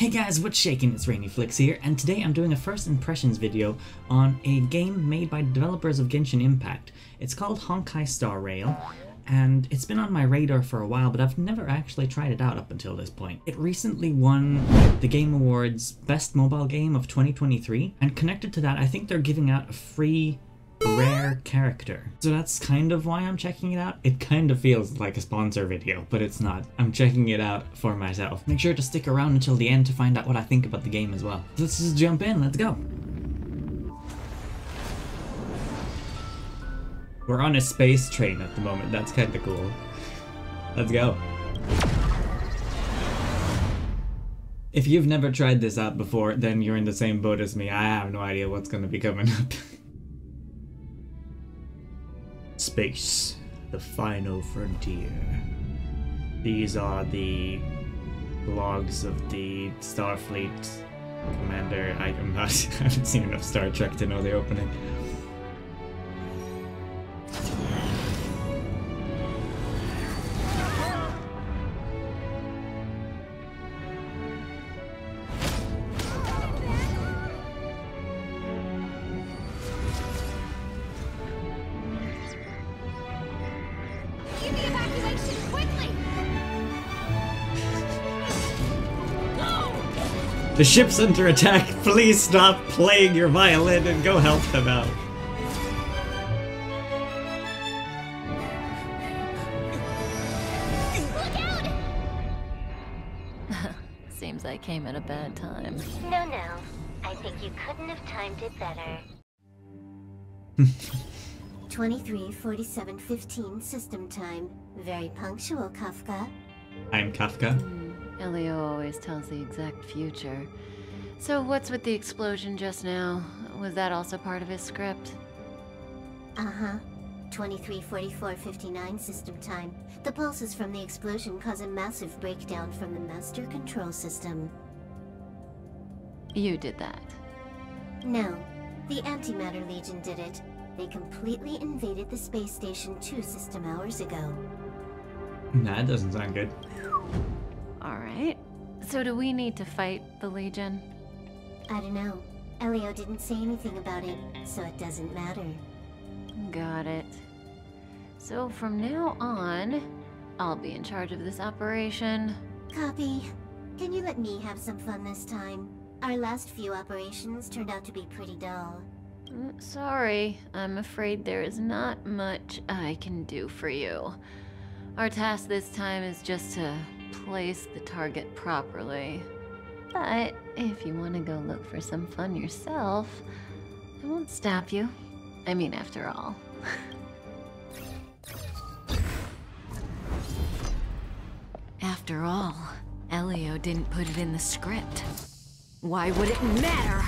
Hey guys, what's shaking? It's Rainyflix here, and today I'm doing a first impressions video on a game made by developers of Genshin Impact. It's called Honkai Star Rail, and it's been on my radar for a while, but I've never actually tried it out up until this point. It recently won the Game Awards Best Mobile Game of 2023, and connected to that, I think they're giving out a free rare character. So that's kind of why I'm checking it out. It kind of feels like a sponsor video, but it's not. I'm checking it out for myself. Make sure to stick around until the end to find out what I think about the game as well. Let's just jump in, let's go. We're on a space train at the moment, that's kind of cool. Let's go. If you've never tried this out before, then you're in the same boat as me. I have no idea what's going to be coming up. Space, the final frontier. These are the logs of the Starfleet commander. I, am not, I haven't seen enough Star Trek to know the opening. The ship's under attack. Please stop playing your violin and go help them out. Look out! Seems I came at a bad time. No, no. I think you couldn't have timed it better. 23, 47, 15 system time. Very punctual, Kafka. I'm Kafka. Elio always tells the exact future. So what's with the explosion just now? Was that also part of his script? Uh-huh. 23, 44, 59 system time. The pulses from the explosion cause a massive breakdown from the master control system. You did that. No, the Antimatter Legion did it. They completely invaded the space station two system hours ago. That doesn't sound good. Alright. So do we need to fight the Legion? I don't know. Elio didn't say anything about it, so it doesn't matter. Got it. So from now on, I'll be in charge of this operation. Copy. Can you let me have some fun this time? Our last few operations turned out to be pretty dull. Mm, Sorry, I'm afraid there is not much I can do for you. Our task this time is just to place the target properly. But if you want to go look for some fun yourself, I won't stop you. I mean, after all. after all, Elio didn't put it in the script. Why would it matter?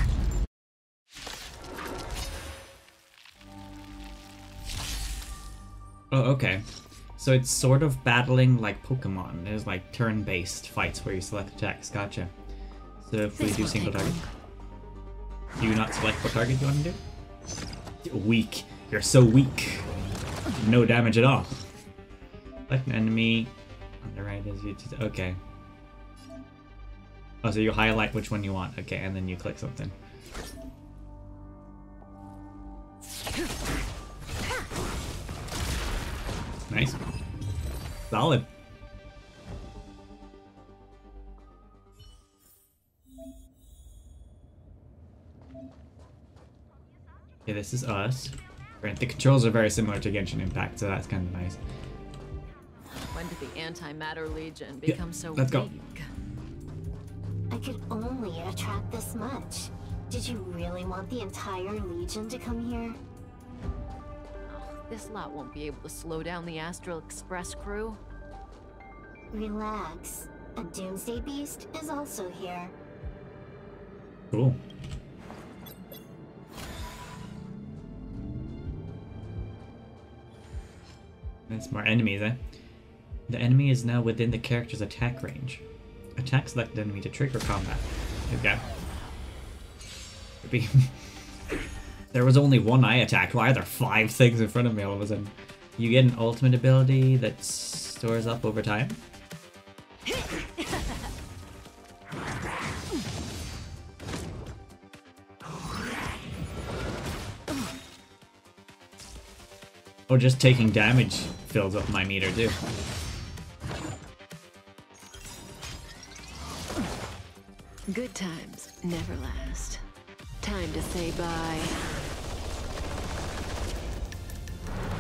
Oh, okay. So it's sort of battling like Pokemon. There's like turn-based fights where you select attacks. Gotcha. So if we do single target, do you not select what target you want to do? Weak. You're so weak. No damage at all. Select an enemy. On the right is you. Okay. Oh, so you highlight which one you want. Okay, and then you click something. Nice. Solid. Okay, this is us. Right, the controls are very similar to Genshin Impact, so that's kind of nice. When did the Antimatter Legion Yeah, become so let's go. I could only attract this much. Did you really want the entire Legion to come here? This lot won't be able to slow down the Astral Express crew. Relax. A Doomsday Beast is also here. Cool. That's more enemies, eh? The enemy is now within the character's attack range. Attack selected enemy to trigger combat. Okay. Be- there was only one eye attack. Why are there five things in front of me all of a sudden? You get an ultimate ability that stores up over time. Or just taking damage fills up my meter too. Good times never last. Time to say bye.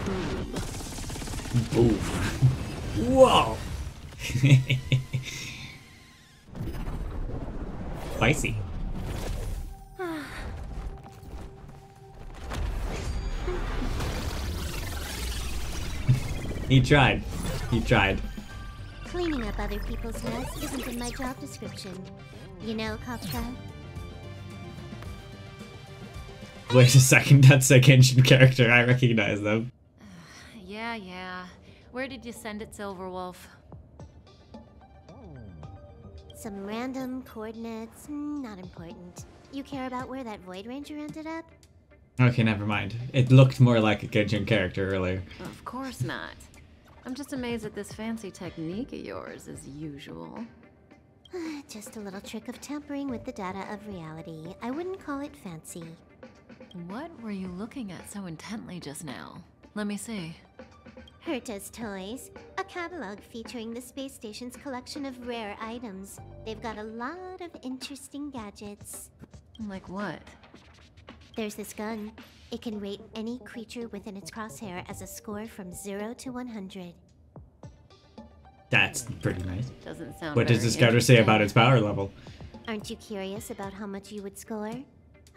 Boom. Boom. Whoa! Spicy. he tried. He tried. Cleaning up other people's mess isn't in my job description. You know, Kafka? Wait a second, that's a Genshin character. I recognize them. Yeah, yeah. Where did you send it, Silverwolf? Some random coordinates, mm, not important. You care about where that Void Ranger ended up? Okay, never mind. It looked more like a Genshin character earlier. Of course not. I'm just amazed at this fancy technique of yours, as usual. Just a little trick of tampering with the data of reality. I wouldn't call it fancy. What were you looking at so intently just now? Let me see. Herta's Toys, a catalog featuring the space station's collection of rare items. They've got a lot of interesting gadgets. Like what? There's this gun. It can rate any creature within its crosshair as a score from 0 to 100. That's pretty nice. Doesn't sound What does very the scouter say about its power level? Aren't you curious about how much you would score?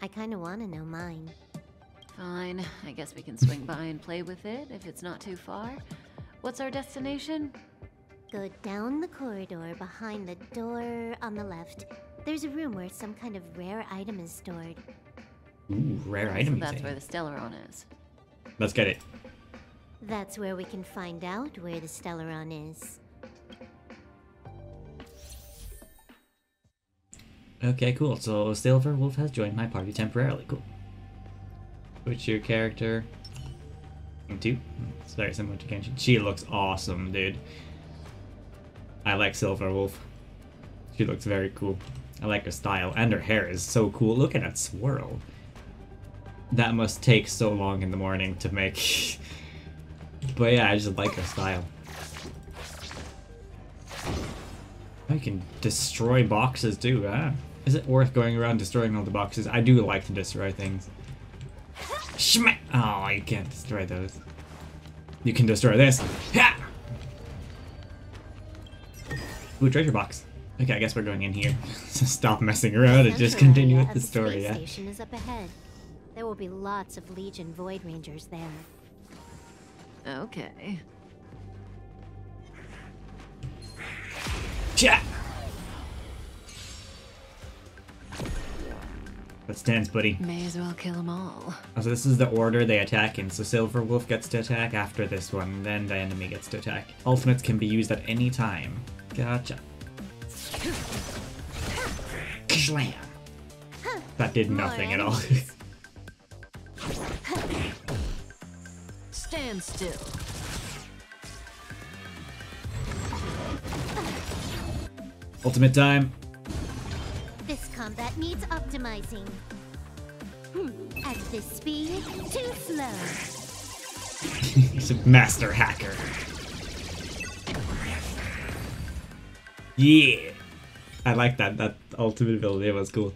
I kinda wanna know mine. Fine. I guess we can swing by and play with it if it's not too far. What's our destination? Go down the corridor behind the door on the left. There's a room where some kind of rare item is stored. Ooh, rare item. you that's say. where the Stellaron is. Let's get it. That's where we can find out where the Stellaron is. Okay, cool. So Silver Wolf has joined my party temporarily. Cool. Switch your character. Two. It's very similar to Genshin. She looks awesome, dude. I like Silver Wolf. She looks very cool. I like her style, and her hair is so cool. Look at that swirl. That must take so long in the morning to make. but yeah, I just like her style. I can destroy boxes too, huh? Is it worth going around destroying all the boxes? I do like to destroy things. Schmack! Oh, you can't destroy those. You can destroy this. Ha! Ooh, treasure box. Okay, I guess we're going in here. so stop messing around and just continue with the story, space yeah? station is up ahead. There will be lots of Legion Void Rangers there. Okay. Chat! Let's dance, buddy. May as well kill them all. Oh, So this is the order they attack in. So Silver Wolf gets to attack after this one, then the enemy gets to attack. Ultimates can be used at any time. Gotcha. Slam. That did nothing at all. Stand still. Ultimate time. This combat needs optimizing. Hmm, At this speed, too slow. He's a master hacker. Yeah. I like that. That ultimate ability was cool.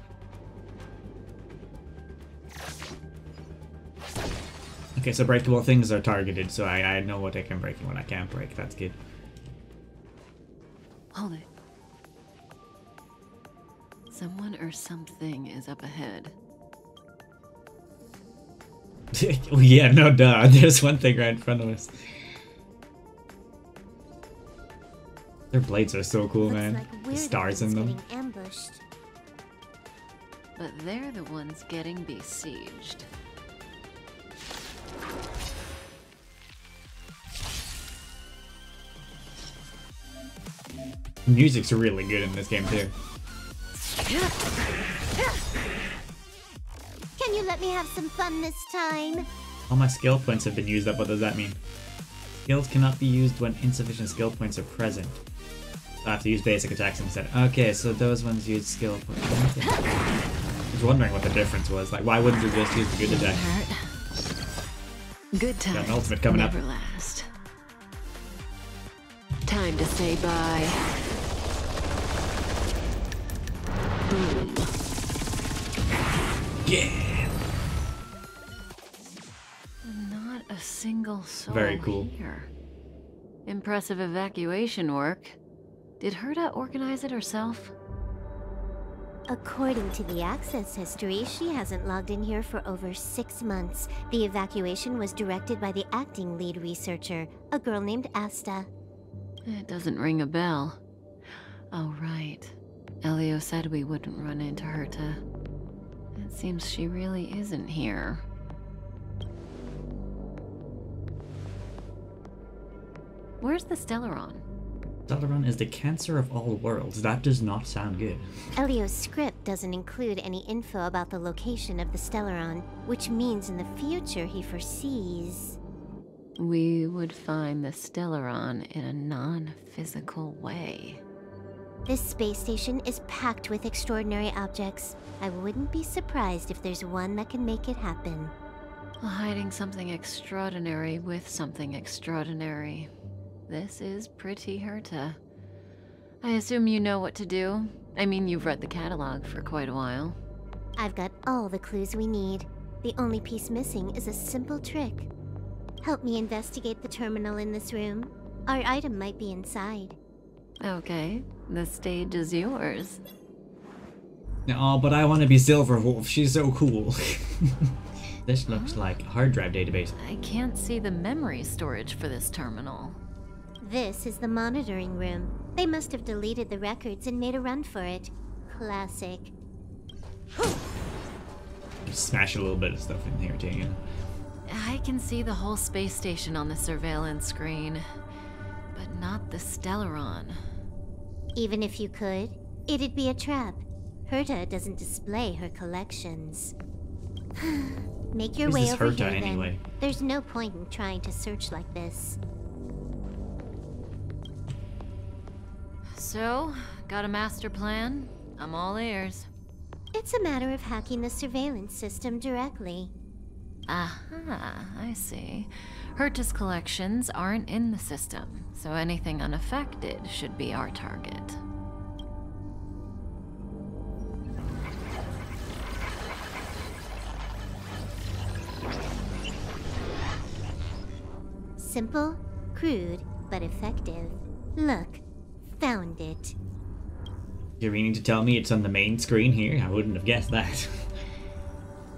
Okay, so breakable things are targeted, so I, I know what I can break and what I can't break. That's good. Hold it. Someone or something is up ahead. well, yeah, no duh. There's one thing right in front of us. Their blades are so cool, Looks man. like we're the the stars in them. ambushed. But they're the ones getting besieged. Music's really good in this game too. Can you let me have some fun this time? All my skill points have been used up. What does that mean? Skills cannot be used when insufficient skill points are present. So I have to use basic attacks instead. Okay, so those ones use skill points. I was wondering what the difference was. Like, why wouldn't you just use the good attack? Hurt. Good Got an ultimate coming up. never last. Time to say bye. Boom. Yeah. Not a single soul Very cool. here. Impressive evacuation work. Did Herta organize it herself? According to the access history, she hasn't logged in here for over six months. The evacuation was directed by the acting lead researcher, a girl named Asta. It doesn't ring a bell. Oh, right. Elio said we wouldn't run into Herta. It seems she really isn't here. Where's the Stellaron? Stellaron is the cancer of all worlds. That does not sound good. Elio's script doesn't include any info about the location of the Stellaron, which means in the future he foresees. We would find the Stellaron in a non physical way. This space station is packed with extraordinary objects. I wouldn't be surprised if there's one that can make it happen. Hiding something extraordinary with something extraordinary. This is pretty Herta. I assume you know what to do. I mean, you've read the catalog for quite a while. I've got all the clues we need. The only piece missing is a simple trick. Help me investigate the terminal in this room. Our item might be inside. Okay, the stage is yours. Oh, but I want to be Silver Wolf. She's so cool. this looks like a hard drive database. I can't see the memory storage for this terminal. This is the monitoring room. They must have deleted the records and made a run for it. Classic. Smash a little bit of stuff in here, too. you know. I can see the whole space station on the surveillance screen, but not the Stellaron. Even if you could, it'd be a trap. Herta doesn't display her collections. Make your Who's way this over Herta, here anyway? then. There's no point in trying to search like this. So, got a master plan? I'm all ears. It's a matter of hacking the surveillance system directly. Aha, I see. Herta's collections aren't in the system, so anything unaffected should be our target. Simple, crude, but effective. Look, found it. You're meaning to tell me it's on the main screen here? I wouldn't have guessed that.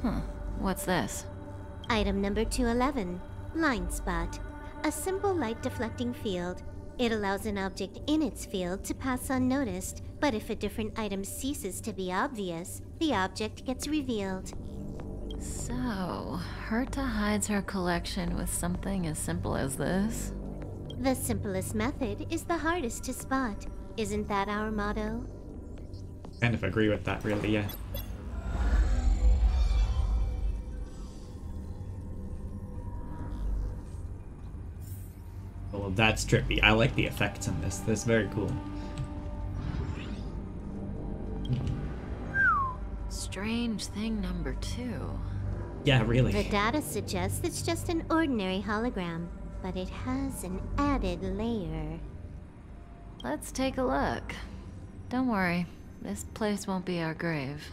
Huh, what's this? Item number 211 Blind Spot. A simple light deflecting field. It allows an object in its field to pass unnoticed, but if a different item ceases to be obvious, the object gets revealed. So, Herta hides her collection with something as simple as this? The simplest method is the hardest to spot. Isn't that our motto? kind of agree with that, really, yeah. Well, that's trippy. I like the effects on this. This is very cool. Strange thing number two. Yeah, really. The data suggests it's just an ordinary hologram, but it has an added layer. Let's take a look. Don't worry, this place won't be our grave.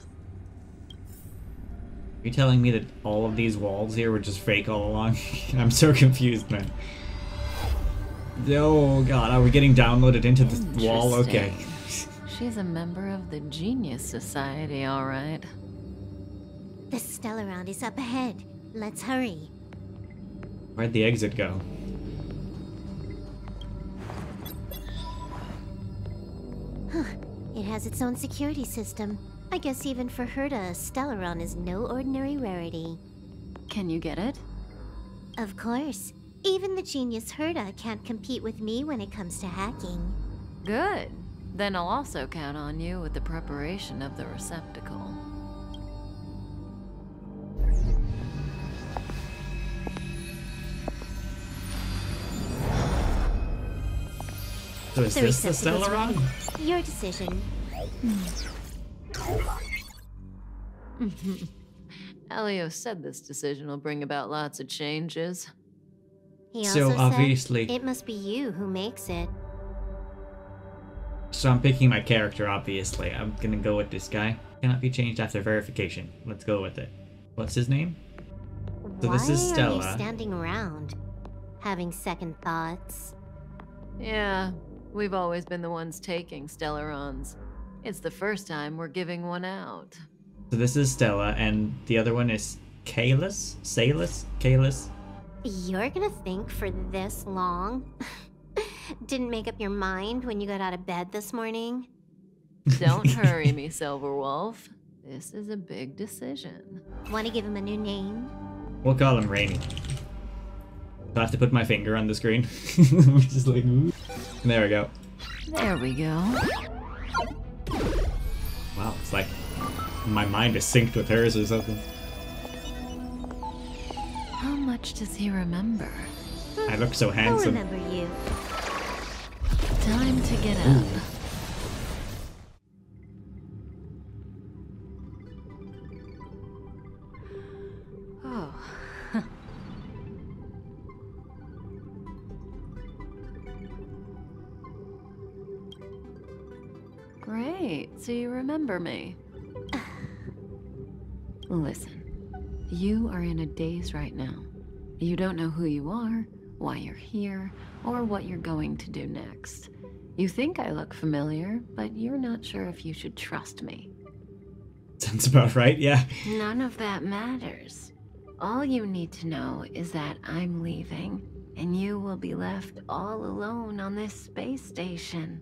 Are you telling me that all of these walls here were just fake all along? I'm so confused, man. Oh god, are we getting downloaded into this wall? Okay. She's a member of the Genius Society, all right. The Stellaron is up ahead. Let's hurry. Where'd the exit go? Huh. It has its own security system. I guess even for her, Herta, Stellaron is no ordinary rarity. Can you get it? Of course. Even the genius Herta can't compete with me when it comes to hacking. Good. Then I'll also count on you with the preparation of the receptacle. So is The this the receptacle's Stellaron? Your decision. Hmm. Elio said this decision will bring about lots of changes. He So, obviously- said it must be you who makes it. So I'm picking my character, obviously. I'm gonna go with this guy. Cannot be changed after verification. Let's go with it. What's his name? So Why this is are you standing around, having second thoughts? Yeah, we've always been the ones taking Stellarons. It's the first time we're giving one out. So this is Stella, and the other one is Kalis? Salus? Kalis? You're gonna think for this long? Didn't make up your mind when you got out of bed this morning? Don't hurry me, Silverwolf. This is a big decision. Want to give him a new name? We'll call him Rainy. Do I have to put my finger on the screen? I'm just like, ooh. There we go. There we go. Wow, it's like my mind is synced with hers or something. How much does he remember? I look so hmm, handsome. I'll remember you. Time to get up. Hmm. Oh. Great, so you remember me. Listen, you are in a daze right now. You don't know who you are, why you're here, or what you're going to do next. You think I look familiar, but you're not sure if you should trust me. Sounds about right, yeah. None of that matters. All you need to know is that I'm leaving, and you will be left all alone on this space station.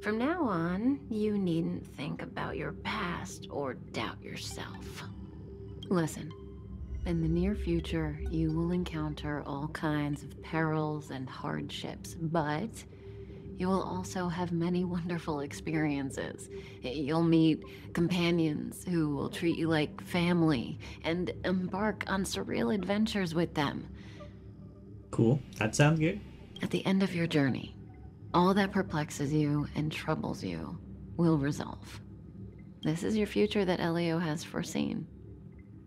From now on, you needn't think about your past or doubt yourself. Listen, in the near future, you will encounter all kinds of perils and hardships, but you will also have many wonderful experiences. You'll meet companions who will treat you like family and embark on surreal adventures with them. Cool. That sounds good. At the end of your journey, all that perplexes you and troubles you will resolve. This is your future that Elio has foreseen.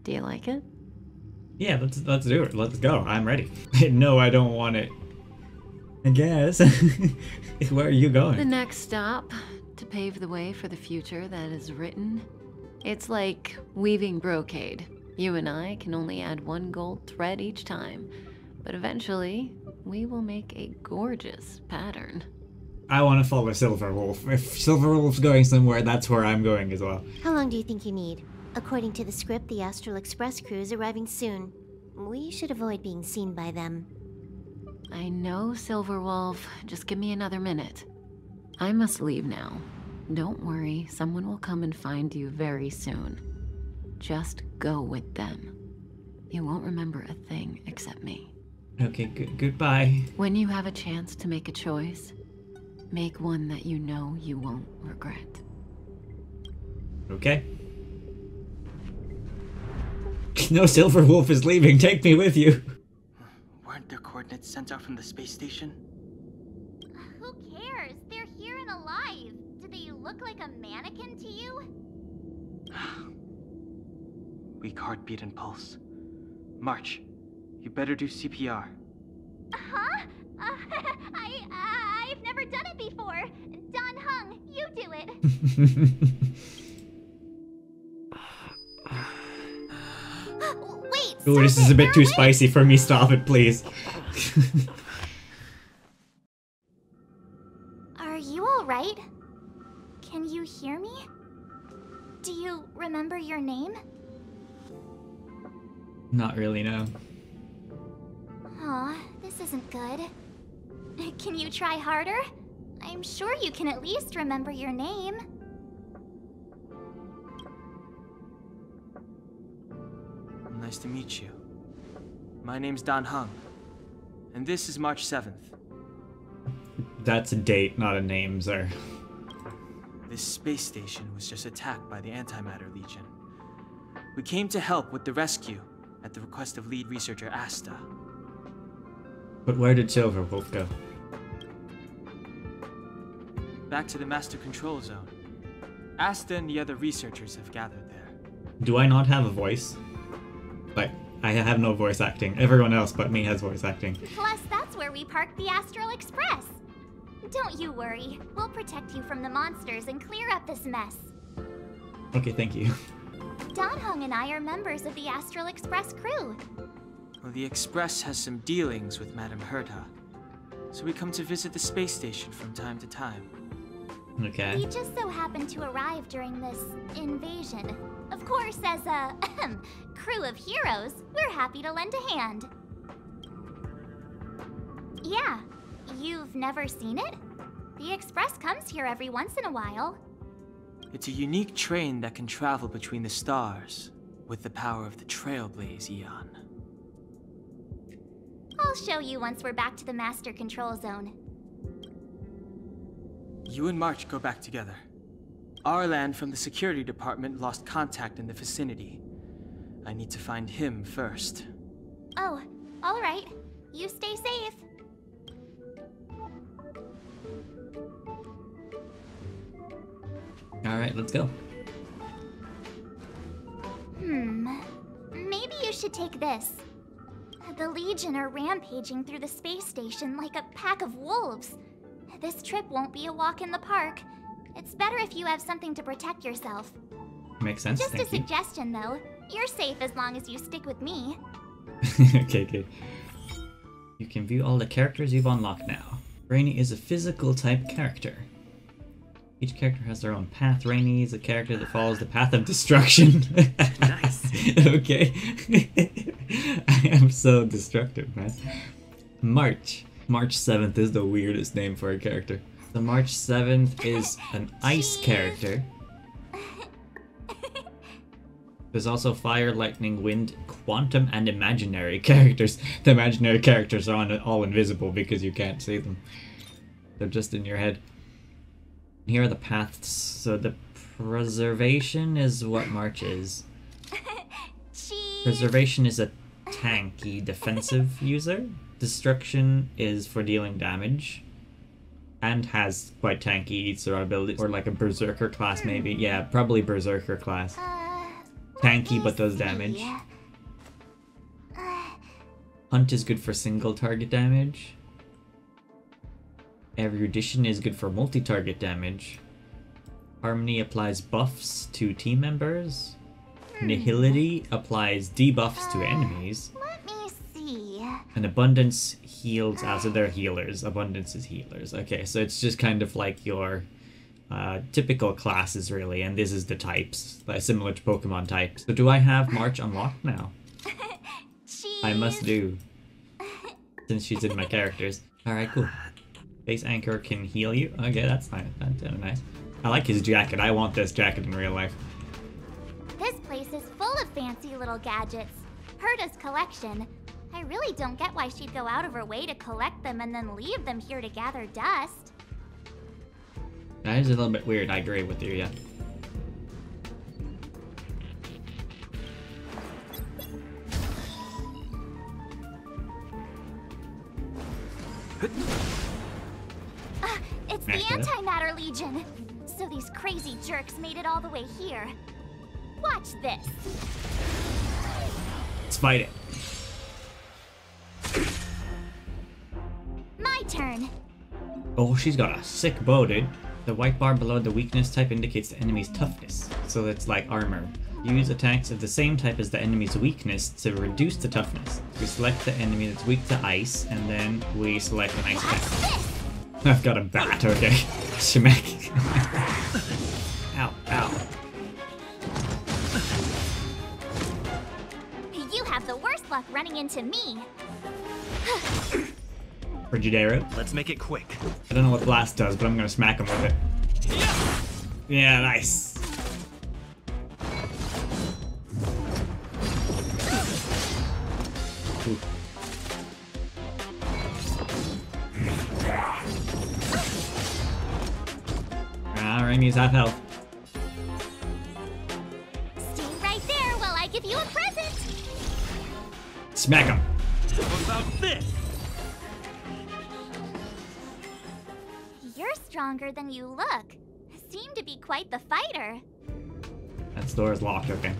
Do you like it? Yeah, let's let's do it. Let's go. I'm ready. no, I don't want it. I guess. Where are you going? The next stop to pave the way for the future that is written. It's like weaving brocade. You and I can only add one gold thread each time, but eventually we will make a gorgeous pattern. I want to follow Silver Wolf. If Silver Wolf's going somewhere, that's where I'm going as well. How long do you think you need? According to the script, the Astral Express crew is arriving soon. We should avoid being seen by them. I know, Silverwolf. Just give me another minute. I must leave now. Don't worry, someone will come and find you very soon. Just go with them. You won't remember a thing except me. Okay, good goodbye. When you have a chance to make a choice, make one that you know you won't regret. Okay. No Silver Wolf is leaving. Take me with you. Weren't their coordinates sent out from the space station? Who cares? They're here and alive. Do they look like a mannequin to you? Weak heartbeat and pulse. March, you better do CPR. Huh? Uh, I, uh, I've never done it before. Dan Heng, you do it. Wait. Ooh, this is a bit too awake. spicy for me. Stop it, please. Are you all right? Can you hear me? Do you remember your name? Not really, no. Aw, this isn't good. Can you try harder? I'm sure you can at least remember your name. Nice to meet you. My name's Dan Heng, and this is March 7th. That's a date, not a name, sir. This space station was just attacked by the Antimatter Legion. We came to help with the rescue at the request of lead researcher Asta. But where did Silver Wolf go? Back to the Master Control Zone. Asta and the other researchers have gathered there. Do I not have a voice? Like, I have no voice acting. Everyone else but me has voice acting. Plus, that's where we park the Astral Express. Don't you worry. We'll protect you from the monsters and clear up this mess. Okay, thank you. Dan Heng and I are members of the Astral Express crew. Well, the Express has some dealings with Madame Herta, so we come to visit the space station from time to time. Okay. We just so happened to arrive during this invasion. Of course, as a ahem, crew of heroes, we're happy to lend a hand. Yeah, you've never seen it? The Express comes here every once in a while. It's a unique train that can travel between the stars with the power of the Trailblaze Eon. I'll show you once we're back to the Master Control Zone. You and March go back together. Arlan from the security department lost contact in the vicinity. I need to find him first. Oh, all right. You stay safe. Alright, let's go. Hmm. Maybe you should take this. The Legion are rampaging through the space station like a pack of wolves. This trip won't be a walk in the park. It's better if you have something to protect yourself. Makes sense, Just a you. suggestion, though. You're safe as long as you stick with me. okay, good. You can view all the characters you've unlocked now. Rainy is a physical type character. Each character has their own path. Rainy is a character that follows the path of destruction. Nice. okay. I am so destructive, man. March. March 7th is the weirdest name for a character. The March 7th is an ice character. There's also fire, lightning, wind, quantum, and imaginary characters. The imaginary characters are on, all invisible because you can't see them. They're just in your head. Here are the paths. So the preservation is what March is. Preservation is a tanky defensive user. Destruction is for dealing damage. And has quite tanky survivability. Or like a berserker class maybe. Hmm. Yeah, probably berserker class. Uh, Uh, Tanky but does damage. Uh, Hunt is good for single target damage. Erudition is good for multi target damage. Harmony applies buffs to team members. Nihility applies debuffs to enemies. let me see. And Abundance heals as of their healers. Abundance is healers. Okay, so it's just kind of like your uh, typical classes, really, and this is the types, like similar to Pokemon types. So do I have March unlocked now? I must do. Since she's in my characters. Alright, cool. Space Anchor can heal you. Okay, that's nice. That's nice. I like his jacket. I want this jacket in real life. This place is full of fancy little gadgets. Herta's collection. I really don't get why she'd go out of her way to collect them and then leave them here to gather dust. That is a little bit weird. I agree with you, yeah. Ah, it's the. Antimatter Legion. So these crazy jerks made it all the way here. Watch this. Let's fight it. My turn. Oh, she's got a sick bow, dude. The white bar below the weakness type indicates the enemy's toughness, so it's like armor. Use attacks of the same type as the enemy's weakness to reduce the toughness. We select the enemy that's weak to ice, and then we select an ice Watch attack. I've got a bat, okay. Shemek. ow, ow. You have the worst luck running into me. Frigidero. Let's make it quick. I don't know what blast does, but I'm gonna smack him with it. Yeah, nice. Ooh. Ah, Rainy's half health. Stay right there while I give you a present. Smack him. stronger than you look. Seem to be quite the fighter. That door is locked, okay.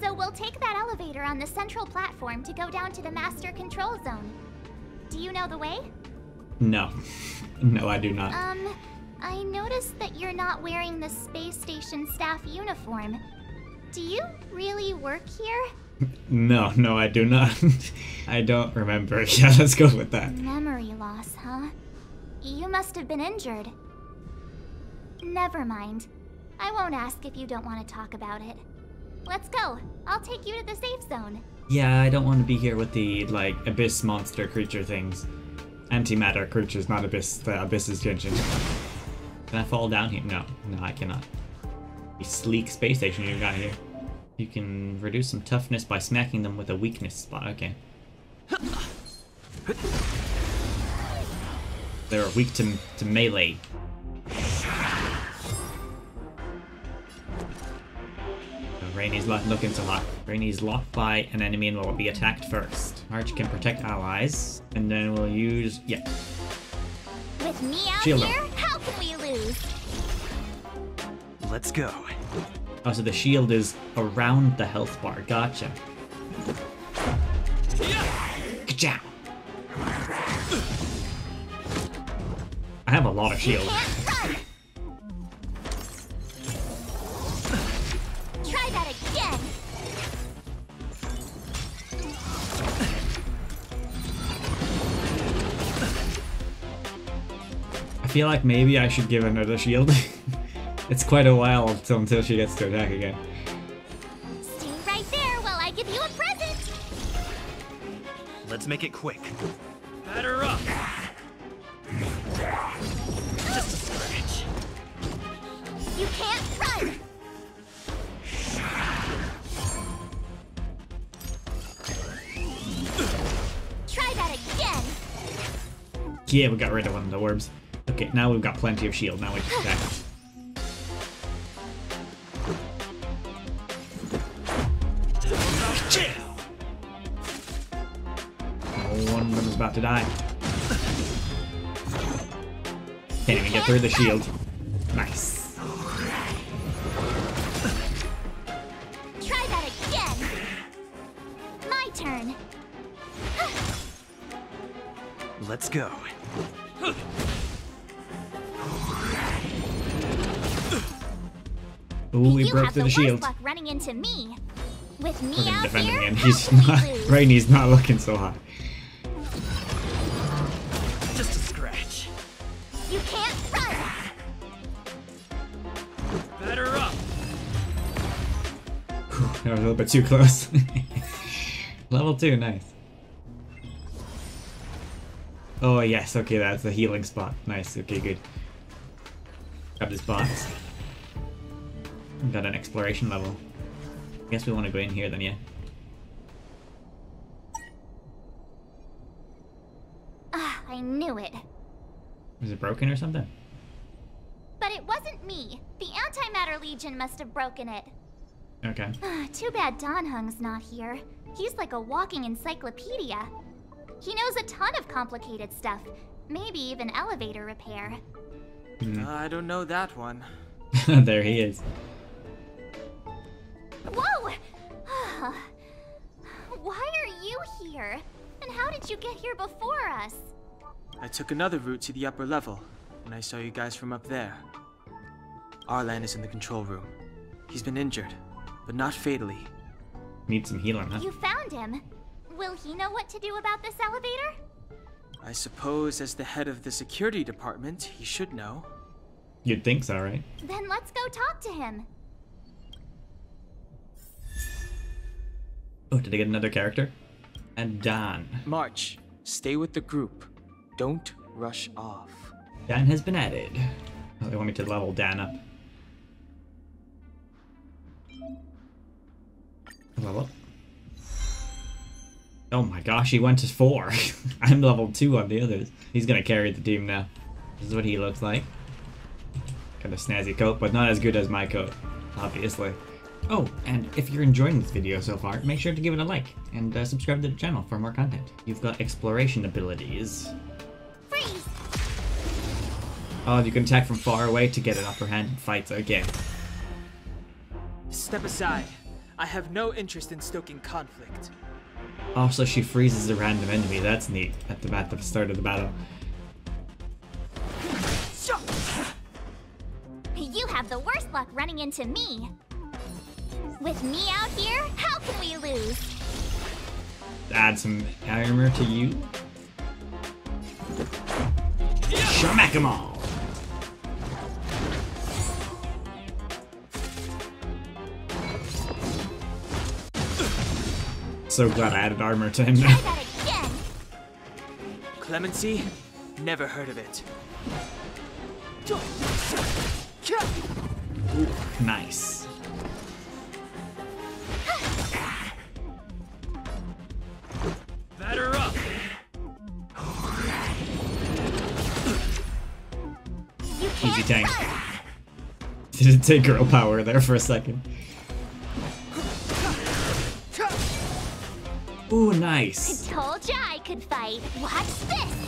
So we'll take that elevator on the central platform to go down to the master control zone. Do you know the way? No. no, I do not. Um, I noticed that you're not wearing the space station staff uniform. Do you really work here? No, no, I do not. I don't remember. Yeah, let's go with that. Memory loss, huh? You must have been injured. Never mind. I won't ask if you don't want to talk about it. Let's go. I'll take you to the safe zone. Yeah, I don't want to be here with the, like, abyss monster creature things. Antimatter creatures, not abyss. Uh, the abyss is Genshin. Can I fall down here? No, no, I cannot. The sleek space station you got here. You can reduce some toughness by smacking them with a weakness spot. Okay. They're weak to, to melee. Rainy's looking so hot. Rainy's locked by an enemy and will be attacked first. Arch can protect allies, and then we'll use... Yeah. With me out Shield here, how can we lose? Let's go. Oh, so the shield is around the health bar. Gotcha. Ka-chow. I have a lot of shield. Feel like maybe I should give another shield. it's quite a while until, until she gets to attack again. Stay right there while I give you a present! Let's make it quick. Batter up. Just a scratch. You can't run! Try that again! Yeah, we got rid of one of the orbs. Okay, now we've got plenty of shield. Now we can attack. Oh, one of them is about to die. Can't even get through the shield. Nice. Try that again! My turn! Let's go. Ooh, we you broke through the the shield. luck running into me. With me We're gonna out defend him here, again. He's not. lose? Rainy's not looking so hot. Just a scratch. You can't run! Better up. Whew, that was a little bit too close. Level 2, nice. Oh yes, okay, that's the healing spot. Nice, okay, good. Grab this box. Got an exploration level. I Guess we want to go in here then, yeah. Ah, I knew it. Is it broken or something? But it wasn't me. The Antimatter Legion must have broken it. Okay. Ah, Too bad Dan Heng's not here. He's like a walking encyclopedia. He knows a ton of complicated stuff, maybe even elevator repair. I don't know that one. there he is. Whoa! Why are you here? And how did you get here before us? I took another route to the upper level, and I saw you guys from up there. Arlan is in the control room. He's been injured, but not fatally. Need some healing, huh? You found him. Will he know what to do about this elevator? I suppose, as the head of the security department, he should know. You'd think so, right? Then let's go talk to him. Oh, did I get another character? And Dan. March, stay with the group. Don't rush off. Dan has been added. Oh, they want me to level Dan up. Level up. Oh my gosh, he went to four. I'm level two on the others. He's gonna carry the team now. This is what he looks like. Kind of snazzy coat, but not as good as my coat, obviously. Oh, and if you're enjoying this video so far, make sure to give it a like and uh, subscribe to the channel for more content. You've got exploration abilities. Freeze! Oh, you can attack from far away to get an upper hand in fights again. Step aside. I have no interest in stoking conflict. Also, she freezes a random enemy. That's neat at the, at the start of the battle. You have the worst luck running into me. With me out here, how can we lose? Add some armor to you. Smack 'em all! So glad I added armor to him Try now. that again. Clemency? Never heard of it. Nice. Tank. Didn't take girl power there for a second. Ooh, nice. I Told ya I could fight. Watch this.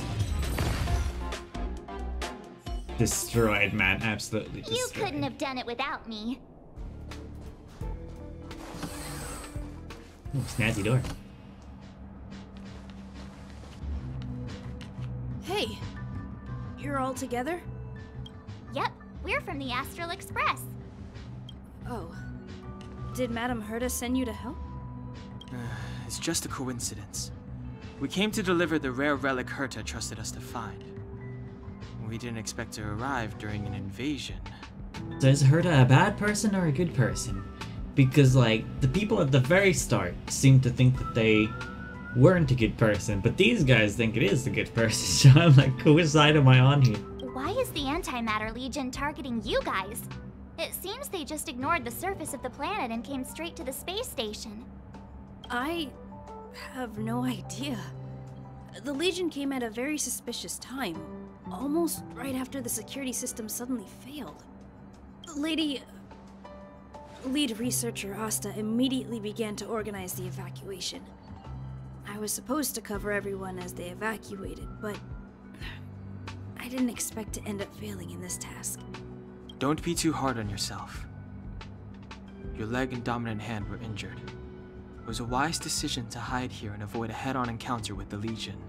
Destroyed, man. Absolutely destroyed. You couldn't have done it without me. Ooh, snazzy door. Hey, you're all together? Yep, we're from the Astral Express. Oh. Did Madame Herta send you to help? Uh, it's just a coincidence. We came to deliver the rare relic Herta trusted us to find. We didn't expect to arrive during an invasion. So is Herta a bad person or a good person? Because, like, the people at the very start seem to think that they weren't a good person, but these guys think it is a good person. So I'm like, which side am I on here? Why is the Antimatter Legion targeting you guys? It seems they just ignored the surface of the planet and came straight to the space station. I have no idea. The Legion came at a very suspicious time, almost right after the security system suddenly failed. Lady. Lead researcher Asta immediately began to organize the evacuation. I was supposed to cover everyone as they evacuated, but. I didn't expect to end up failing in this task. Don't be too hard on yourself. Your leg and dominant hand were injured. It was a wise decision to hide here and avoid a head-on encounter with the Legion.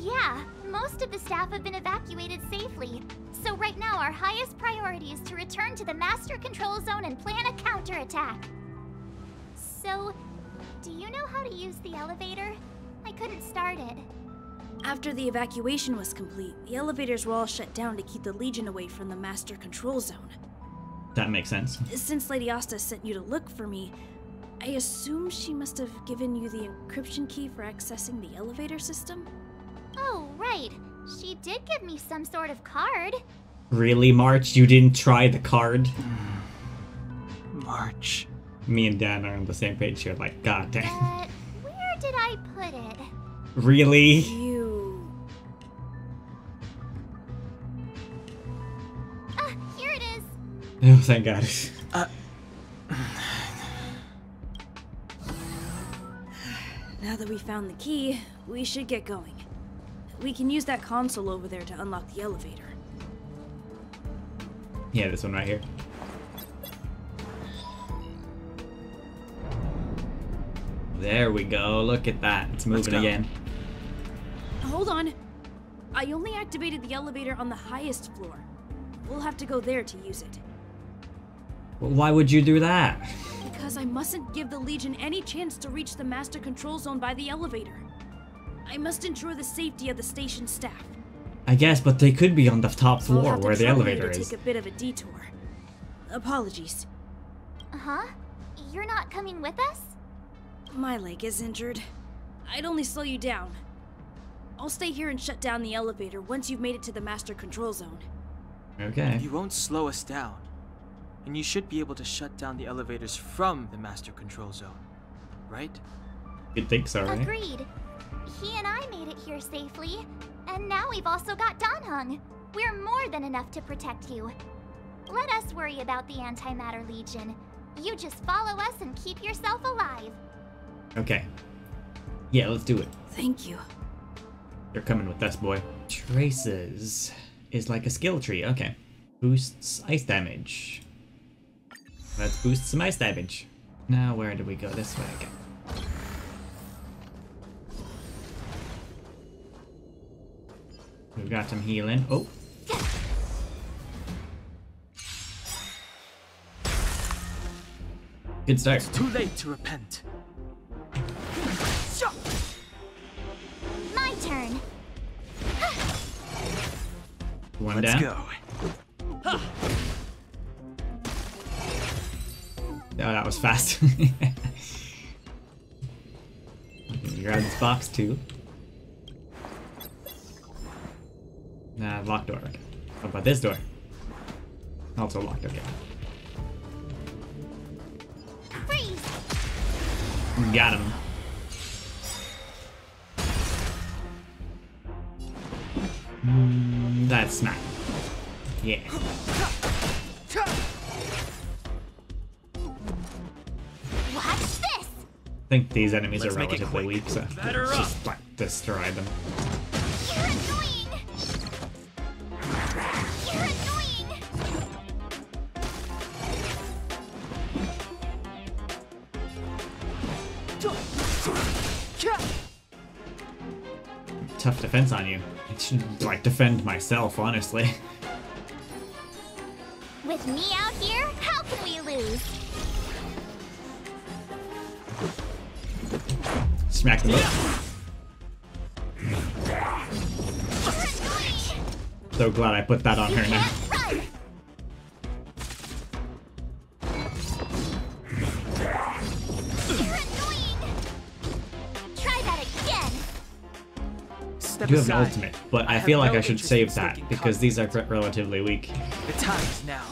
Yeah, most of the staff have been evacuated safely. So right now our highest priority is to return to the master control zone and plan a counterattack. So, do you know how to use the elevator? I couldn't start it. After the evacuation was complete, the elevators were all shut down to keep the Legion away from the master control zone. That makes sense. Since Lady Asta sent you to look for me, I assume she must have given you the encryption key for accessing the elevator system? Oh, right. She did give me some sort of card. Really, March? You didn't try the card? Hmm. March. Me and Dan are on the same page here, like, god dang. But uh, where did I put it? Really? You. Oh, thank god. Now that we found the key, we should get going. We can use that console over there to unlock the elevator. Yeah, this one right here. There we go. Look at that. It's moving again. Hold on. I only activated the elevator on the highest floor. We'll have to go there to use it. Well, Why would you do that? Because I mustn't give the Legion any chance to reach the master control zone by the elevator. I must ensure the safety of the station staff. I guess, but they could be on the top I'll floor have to where the trouble you elevator to is. take a bit of a detour. Apologies. Uh huh? You're not coming with us? My leg is injured. I'd only slow you down. I'll stay here and shut down the elevator once you've made it to the master control zone. Okay. You won't slow us down. And you should be able to shut down the elevators from the master control zone. Right? You'd think so, right? Agreed. He and I made it here safely, and now we've also got Dan Heng. We're more than enough to protect you. Let us worry about the Antimatter Legion. You just follow us and keep yourself alive. Okay. Yeah, let's do it. Thank you. You're coming with us, boy. Traces is like a skill tree. Okay. Boosts ice damage. Let's boost some ice damage. Now, where do we go? This way again. We've got some healing. Oh. Good start. Too late to repent. My turn. One Let's down. go. Oh, that was fast. grab this box too. Nah, locked door. How about this door? Also locked. Okay. Freeze! Got him. Mm, that's not. Yeah. I think these enemies Let's are relatively weak, so Batter let's up. just like destroy them. You're annoying! You're annoying! Tough defense on you. I should like defend myself, honestly. With me out here, Smack them both. So glad I put that on her now. You're annoying! Try that again! Step I do have an ultimate, but I, have feel like I should save that because these are relatively weak. The time is now.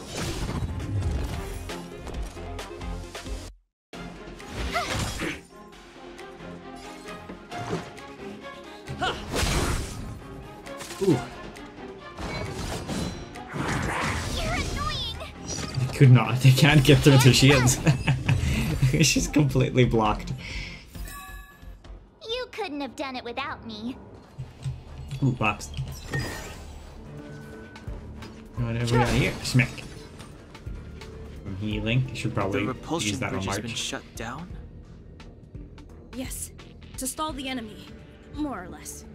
Could not. They can't get through the shields. She's completely blocked. You couldn't have done it without me. Ooh, box. What have we got here? Smack. From healing. Should probably The probably repulsion use that on bridge has been March. shut down. Yes, to stall the enemy, more or less.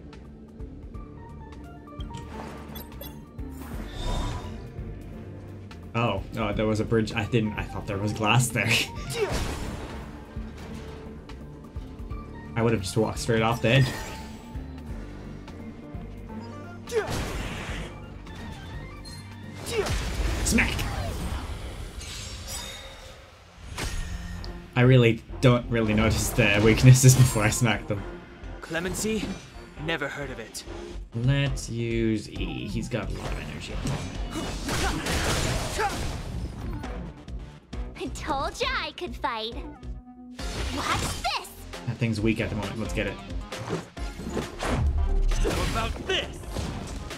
Oh, oh, there was a bridge. I didn't. I thought there was glass there. I would have just walked straight off the edge. Smack. I really don't really notice their weaknesses before I smack them. Clemency? Never heard of it. Let's use E. He's got a lot of energy. I told ya I could fight. Watch this! That thing's weak at the moment. Let's get it. How about this?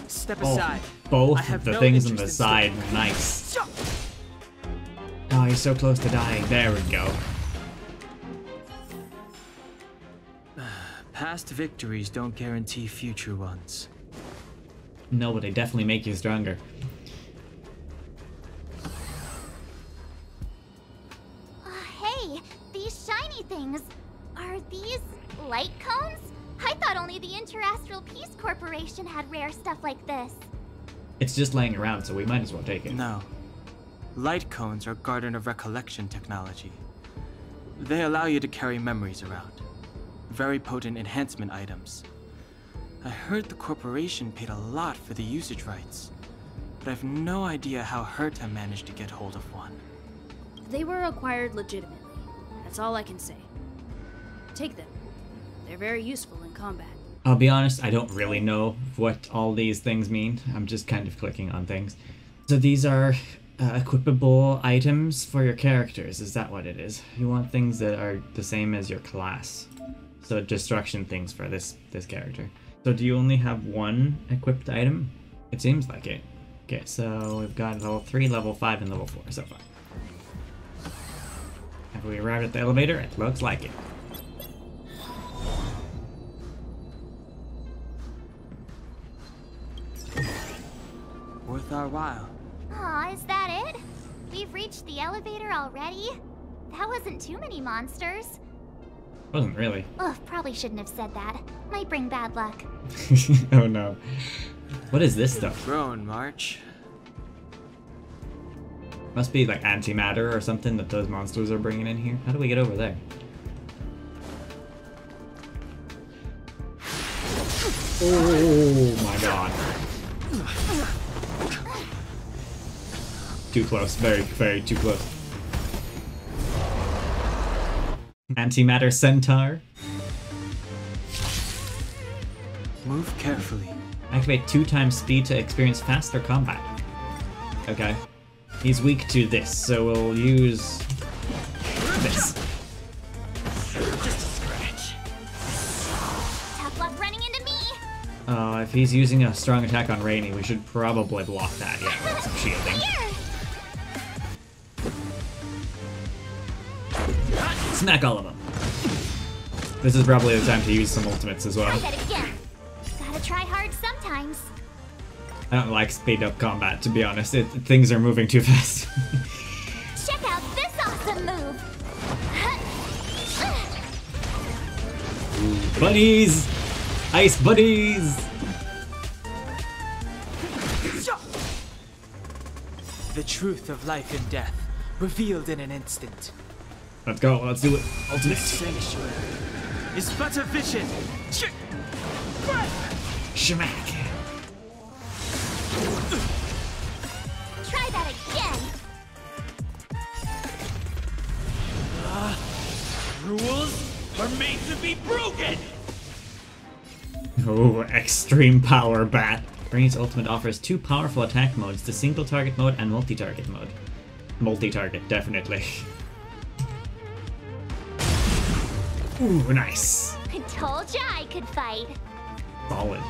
Step Oh, aside. Both of the no things on the in side. sticking Nice. Oh, he's so close to dying. There we go. Past victories don't guarantee future ones. No, but they definitely make you stronger. Uh, hey, these shiny things. Are these light cones? I thought only the Interastral Peace Corporation had rare stuff like this. It's just laying around, so we might as well take it. No. Light cones are Garden of Recollection technology. They allow you to carry memories around. Very potent enhancement items. I heard the corporation paid a lot for the usage rights, but I've no idea how Herta managed to get hold of one. They were acquired legitimately. That's all I can say. Take them. They're very useful in combat. I'll be honest, I don't really know what all these things mean. I'm just kind of clicking on things. So these are uh, equipable items for your characters. Is that what it is? You want things that are the same as your class. So destruction things for this this character. So do you only have one equipped item? It seems like it. Okay, so we've got level 3, level 5, and level 4 so far. Have we arrived at the elevator? It looks like it. Worth our while. Aw, is that it? We've reached the elevator already? That wasn't too many monsters. Wasn't really. Ugh, probably shouldn't have said that. Might bring bad luck. oh, oh no. What is this stuff? Grown, March. Must be like antimatter or something that those monsters are bringing in here. How do we get over there? Oh my god. Too close. Very, very too close. Antimatter centaur. Move carefully. Activate two times speed to experience faster combat. Okay. He's weak to this, so we'll use this. Just a scratch. Tough running into me. Uh, if he's using a strong attack on Rainy, we should probably block that, yeah, with some shielding. Smack all of them. This is probably the time to use some ultimates as Try well. that again. Gotta try hard sometimes. I don't like speed up combat, to be honest. It, things are moving too fast. Check out this awesome move. buddies! Ice buddies! The truth of life and death, revealed in an instant. Let's go, let's do it. Ultimate. Sanctuary is but a vision. Ch- Schmack. Try that again. Ah, rules are made to be broken! Oh, extreme power bat. Brainy's ultimate offers two powerful attack modes, the single target mode and multi-target mode. Multi-target, definitely. Ooh, nice. I told ya I could fight. Solid.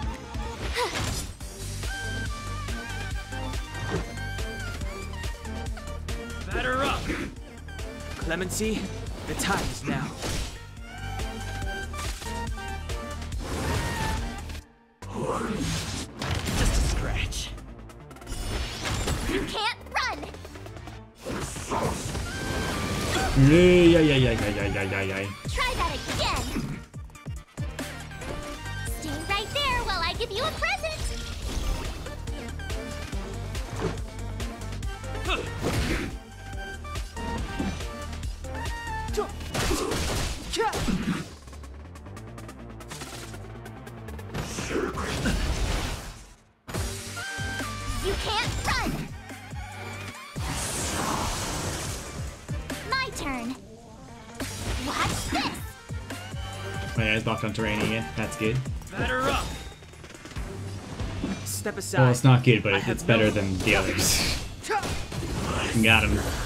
Batter up! Clemency, the time is now. Just a scratch. You can't run. Yeah, yeah, yeah, yeah, yeah, yeah, yeah, yeah. Locked again. That's good. Batter up! Step aside. Well, it's not good, but it, it's better than the others. Got him.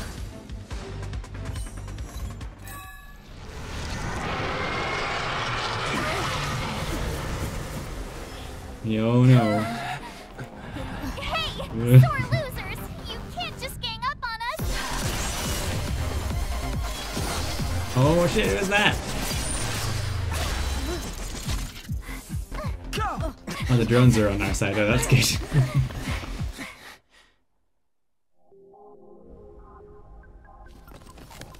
Drones are on our side. Oh, that's good.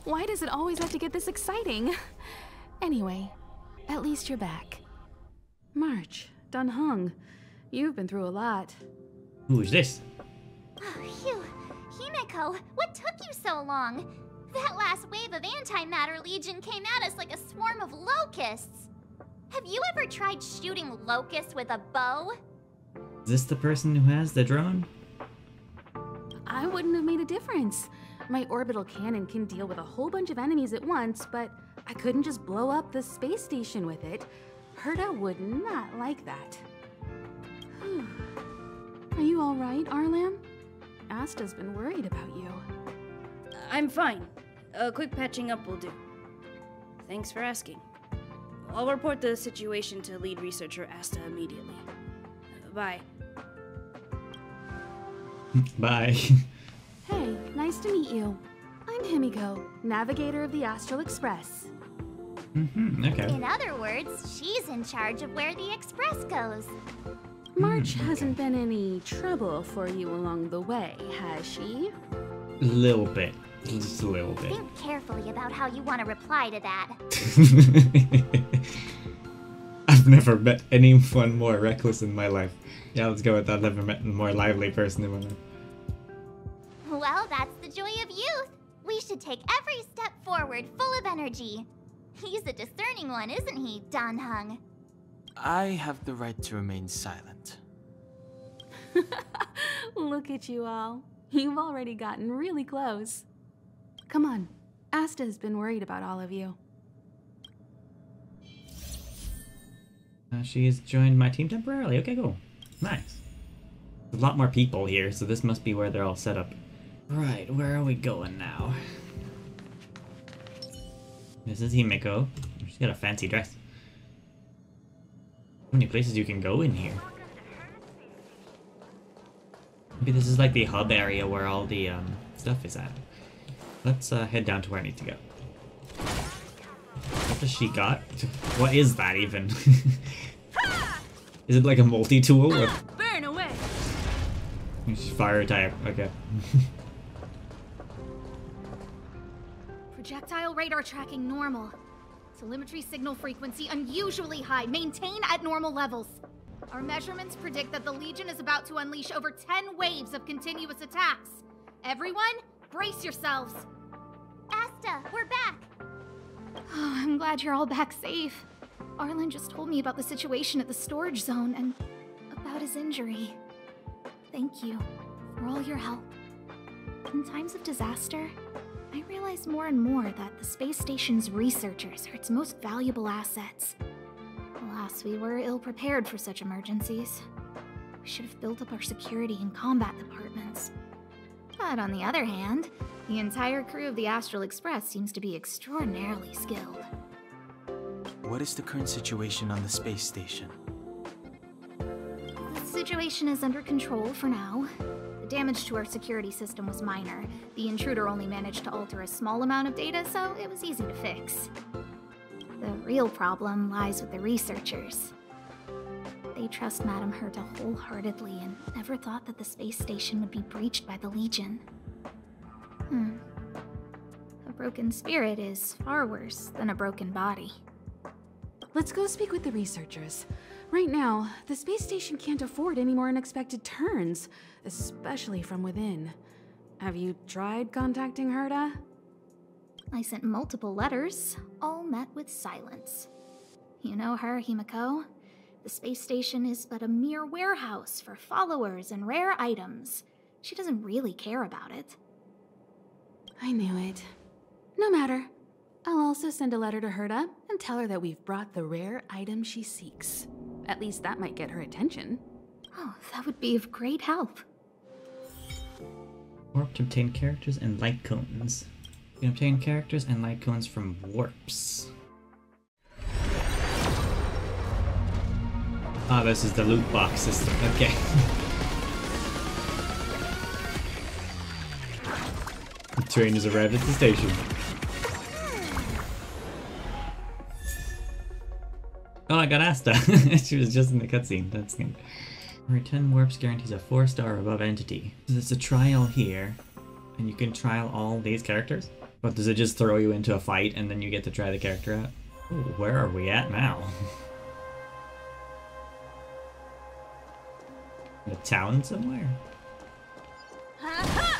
Why does it always have to get this exciting? Anyway, at least you're back. March, Dan Heng, you've been through a lot. Who's this? Phew. Himeko, what took you so long? That last wave of antimatter legion came at us like a swarm of locusts. Have you ever tried shooting locusts with a bow? Is this the person who has the drone? I wouldn't have made a difference. My orbital cannon can deal with a whole bunch of enemies at once, but I couldn't just blow up the space station with it. Herta would not like that. Are you all right, Arlan? Asta's been worried about you. I'm fine. A quick patching up will do. Thanks for asking. I'll report the situation to lead researcher Asta immediately. Bye. Bye. Hey, nice to meet you. I'm Himeko, navigator of the Astral Express. Mm -hmm, okay. In other words, she's in charge of where the express goes. March Hmm, hasn't been any trouble for you along the way, has she? A little bit. Just a little bit. Think carefully about how you want to reply to that. I've never met anyone more reckless in my life. Yeah, let's go with that. I've never met a more lively person in my life. Well, that's the joy of youth. We should take every step forward full of energy. He's a discerning one, isn't he, Dan Heng? I have the right to remain silent. Look at you all. You've already gotten really close. Come on. Asta has been worried about all of you. Uh, she's joined my team temporarily. Okay, cool. Nice. A lot more people here, so this must be where they're all set up. Right, where are we going now? This is Himeko. She's got a fancy dress. How many places you can go in here? Maybe this is like the hub area where all the um, stuff is at. Let's uh, head down to where I need to go. What does she got? What is that even? is it like a multi-tool? Or... Burn away! Fire type, okay. Projectile radar tracking normal. Telemetry signal frequency unusually high. Maintain at normal levels. Our measurements predict that the Legion is about to unleash over 10 waves of continuous attacks. Everyone, brace yourselves. Asta, we're back. Oh, I'm glad you're all back safe. Arlan just told me about the situation at the storage zone and about his injury. Thank you for all your help. In times of disaster, I realize more and more that the space station's researchers are its most valuable assets. Alas, we were ill prepared for such emergencies. We should have built up our security and combat departments. But on the other hand, the entire crew of the Astral Express seems to be extraordinarily skilled. What is the current situation on the space station? The situation is under control for now. The damage to our security system was minor. The intruder only managed to alter a small amount of data, so it was easy to fix. The real problem lies with the researchers. They trust Madame Herta wholeheartedly and never thought that the space station would be breached by the Legion. Hmm. A broken spirit is far worse than a broken body. Let's go speak with the researchers. Right now, the space station can't afford any more unexpected turns, especially from within. Have you tried contacting Herta? I sent multiple letters, all met with silence. You know her, Himeko. The space station is but a mere warehouse for followers and rare items. She doesn't really care about it. I knew it. No matter. I'll also send a letter to Herta and tell her that we've brought the rare item she seeks. At least that might get her attention. Oh, that would be of great help. Warp to obtain characters and light cones. You can obtain characters and light cones from warps. Ah, this is the loot box system. Okay. Train has arrived at the station. Oh, I got Asta. she was just in the cutscene. That's neat. Return warps guarantees a four star above entity. So there's a trial here, and you can trial all these characters. But does it just throw you into a fight and then you get to try the character out? Ooh, where are we at now? A town somewhere? Uh-huh.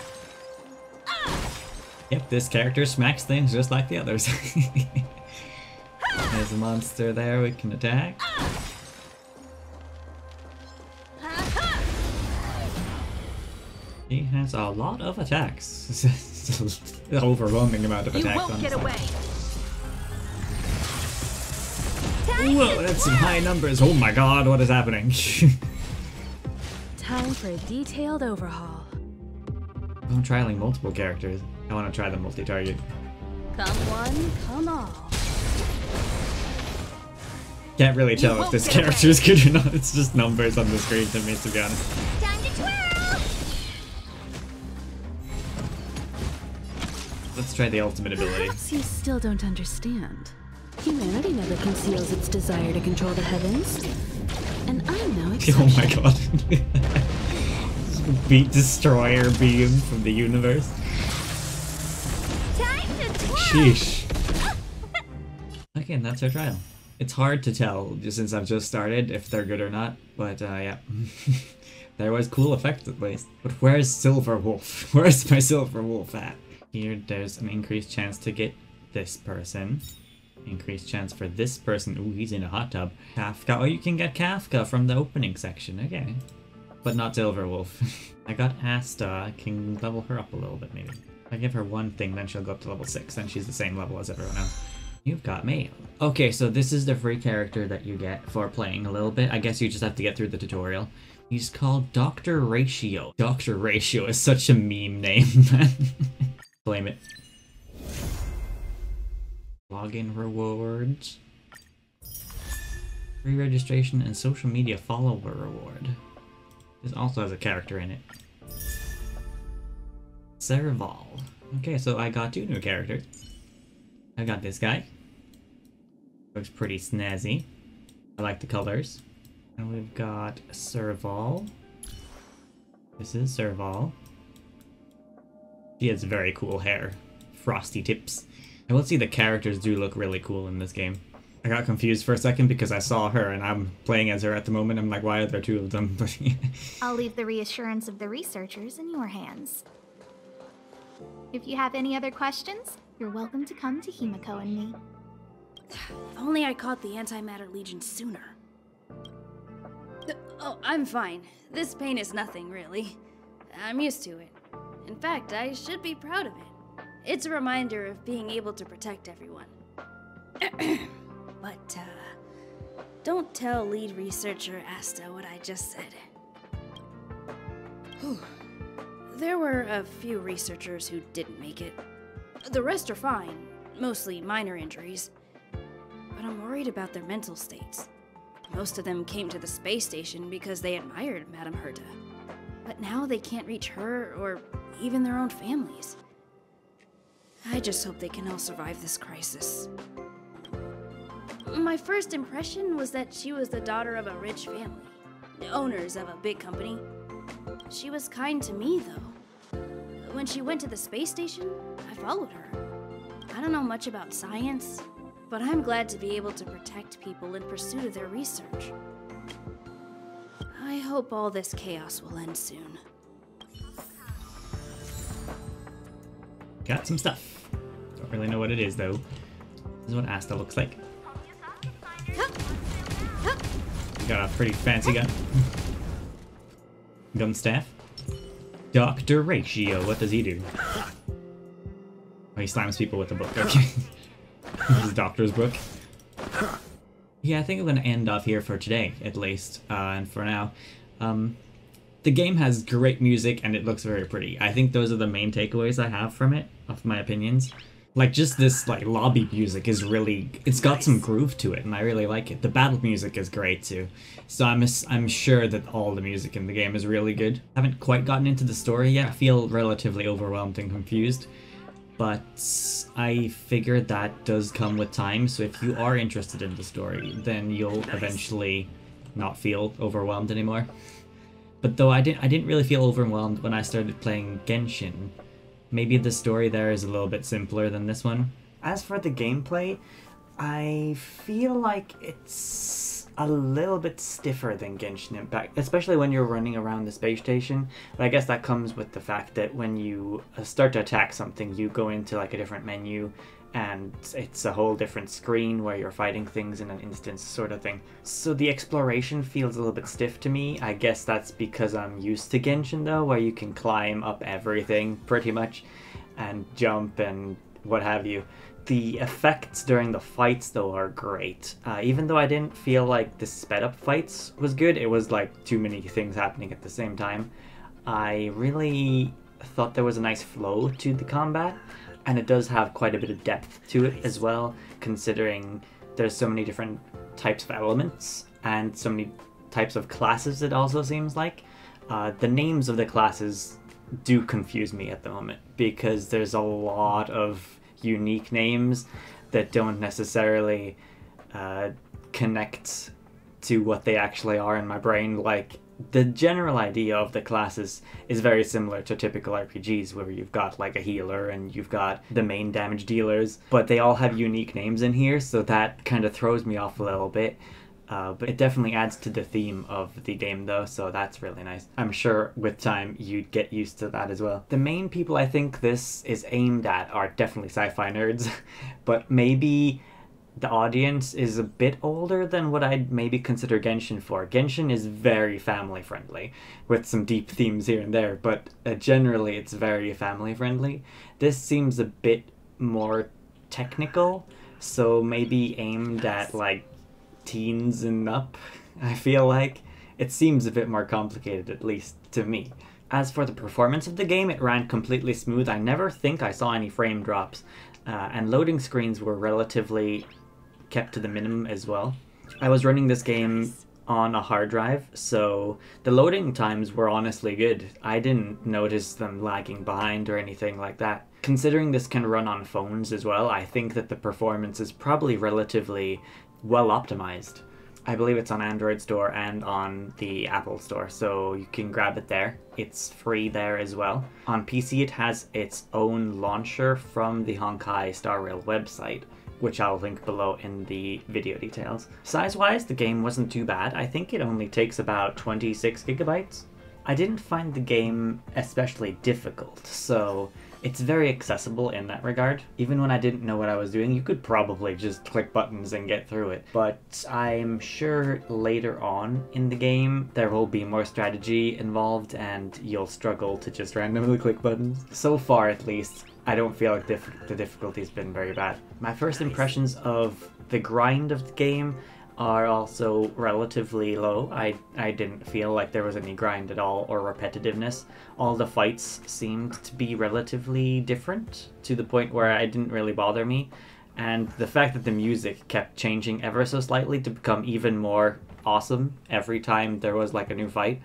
Yep, this character smacks things just like the others. There's a monster there we can attack. He has a lot of attacks. an overwhelming amount of attacks. You won't get away. Whoa, that's some high numbers. Oh my god, what is happening? Time for a detailed overhaul. I'm trialing multiple characters. I want to try the multi-target. Come one, come all. Can't really tell if this character is good or not. It's just numbers on the screen to me, to be honest. Time to twirl! Let's try the ultimate ability. Perhaps you still don't understand. Humanity never conceals its desire to control the heavens. And I'm no exception. Oh my god. Beat destroyer beam from the universe. Sheesh. Okay, and that's our trial. It's hard to tell, just since I've just started, if they're good or not, but uh, yeah. there was cool effects at least. But where's Silver Wolf? Where's my Silver Wolf at? Here, there's an increased chance to get this person. Increased chance for this person. Ooh, he's in a hot tub. Kafka. Oh, you can get Kafka from the opening section. Okay. But not Silver Wolf. I got Asta. I can level her up a little bit, maybe. I give her one thing, then she'll go up to level 6. Then she's the same level as everyone else. You've got me. Okay, so this is the free character that you get for playing a little bit. I guess you just have to get through the tutorial. He's called Dr. Ratio. Dr. Ratio is such a meme name, man. Blame it. Login rewards. Free registration and social media follower reward. This also has a character in it. Serval. Okay, so I got two new characters. I got this guy. Looks pretty snazzy. I like the colors. And we've got Serval. This is Serval. She has very cool hair. Frosty tips. I will see the characters do look really cool in this game. I got confused for a second because I saw her and I'm playing as her at the moment. I'm like, why are there two of them? I'll leave the reassurance of the researchers in your hands. If you have any other questions, you're welcome to come to Himeko and me. If only I caught the Antimatter Legion sooner. Oh, I'm fine. This pain is nothing, really. I'm used to it. In fact, I should be proud of it. It's a reminder of being able to protect everyone. but, uh, don't tell lead researcher Asta what I just said. Whew. There were a few researchers who didn't make it. The rest are fine, mostly minor injuries. But I'm worried about their mental states. Most of them came to the space station because they admired Madame Herta. But now they can't reach her or even their own families. I just hope they can all survive this crisis. My first impression was that she was the daughter of a rich family, the owners of a big company. She was kind to me, though. When she went to the space station, I followed her. I don't know much about science, but I'm glad to be able to protect people in pursuit of their research. I hope all this chaos will end soon. Got some stuff. Don't really know what it is, though. This is what Asta looks like. Got a pretty fancy gun. gun staff. Dr. Ratio, what does he do? Oh, he slams people with a book, okay. His doctor's book. Yeah, I think I'm going to end off here for today, at least, uh, and for now. Um, the game has great music and it looks very pretty. I think those are the main takeaways I have from it, of my opinions. Like, just this, like, lobby music is really... It's got some groove to it, and I really like it. The battle music is great, too. So I'm, I'm sure that all the music in the game is really good. haven't quite gotten into the story yet. I feel relatively overwhelmed and confused. But I figure that does come with time, so if you are interested in the story, then you'll nice. eventually not feel overwhelmed anymore. But though I didn't I didn't really feel overwhelmed when I started playing Genshin. Maybe the story there is a little bit simpler than this one. As for the gameplay, I feel like it's a little bit stiffer than Genshin Impact, especially when you're running around the space station. But I guess that comes with the fact that when you uh, start to attack something, you go into like a different menu and it's a whole different screen where you're fighting things in an instance sort of thing. So the exploration feels a little bit stiff to me. I guess that's because I'm used to Genshin though, where you can climb up everything pretty much and jump and what have you. The effects during the fights though are great. Uh, even though I didn't feel like the sped up fights was good, it was like too many things happening at the same time. I really thought there was a nice flow to the combat and it does have quite a bit of depth to it as well, considering there's so many different types of elements and so many types of classes. It also seems like uh, the names of the classes do confuse me at the moment because there's a lot of unique names that don't necessarily uh, connect to what they actually are in my brain. Like the general idea of the classes is very similar to typical RPGs where you've got like a healer and you've got the main damage dealers, but they all have unique names in here, so that kind of throws me off a little bit. Uh, but it definitely adds to the theme of the game though, so that's really nice. I'm sure with time you'd get used to that as well. The main people I think this is aimed at are definitely sci-fi nerds, but maybe the audience is a bit older than what I'd maybe consider Genshin for. Genshin is very family friendly, with some deep themes here and there, but uh, generally it's very family friendly. This seems a bit more technical, so maybe aimed at like teens and up, I feel like. It seems a bit more complicated, at least to me. As for the performance of the game, it ran completely smooth. I never think I saw any frame drops, uh, and loading screens were relatively kept to the minimum as well. I was running this game on a hard drive, so the loading times were honestly good. I didn't notice them lagging behind or anything like that. Considering this can run on phones as well, I think that the performance is probably relatively well optimized. I believe it's on Android Store and on the Apple Store, so you can grab it there. It's free there as well. On PC, it has its own launcher from the Honkai Star Rail website, which I'll link below in the video details. Size-wise, the game wasn't too bad. I think it only takes about 26 gigabytes. I didn't find the game especially difficult, so it's very accessible in that regard. Even when I didn't know what I was doing, you could probably just click buttons and get through it. But I'm sure later on in the game, there will be more strategy involved and you'll struggle to just randomly click buttons. So far, at least, I don't feel like diff the difficulty's been very bad. My first impressions of the grind of the game are also relatively low. I, I didn't feel like there was any grind at all or repetitiveness. All the fights seemed to be relatively different to the point where it didn't really bother me. And the fact that the music kept changing ever so slightly to become even more awesome every time there was like a new fight,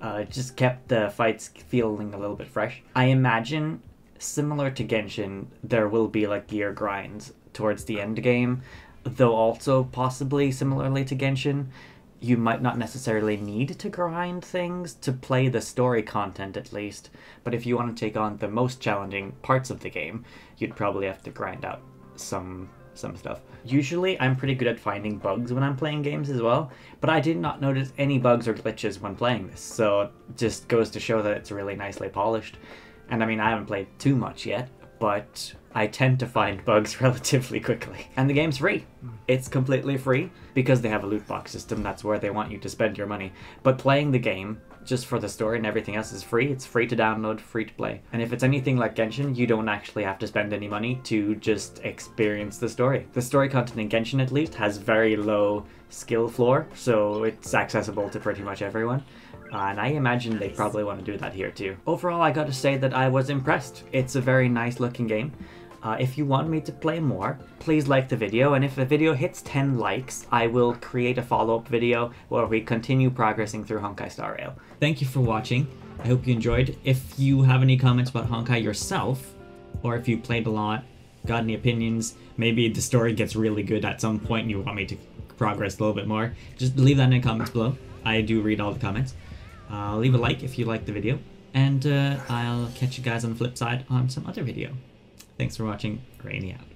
uh, just kept the fights feeling a little bit fresh. I imagine, similar to Genshin, there will be like gear grinds towards the end game though also possibly similarly to Genshin, you might not necessarily need to grind things to play the story content at least, but if you want to take on the most challenging parts of the game, you'd probably have to grind out some some stuff. Usually I'm pretty good at finding bugs when I'm playing games as well, but I did not notice any bugs or glitches when playing this, so it just goes to show that it's really nicely polished. And I mean, I haven't played too much yet, but I tend to find bugs relatively quickly. And the game's free. It's completely free because they have a loot box system. That's where they want you to spend your money. But playing the game, just for the story and everything else, is free. It's free to download, free to play. And if it's anything like Genshin, you don't actually have to spend any money to just experience the story. The story content in Genshin, at least, has very low skill floor, so it's accessible to pretty much everyone. And I imagine they probably want to do that here too. Overall, I gotta say that I was impressed. It's a very nice looking game. Uh, if you want me to play more, please like the video, and if the video hits 10 likes, I will create a follow-up video where we continue progressing through Honkai Star Rail. Thank you for watching. I hope you enjoyed. If you have any comments about Honkai yourself, or if you played a lot, got any opinions, maybe the story gets really good at some point and you want me to progress a little bit more, just leave that in the comments below. I do read all the comments. Uh, leave a like if you liked the video, and uh, I'll catch you guys on the flip side on some other video. Thanks for watching. Rainy out.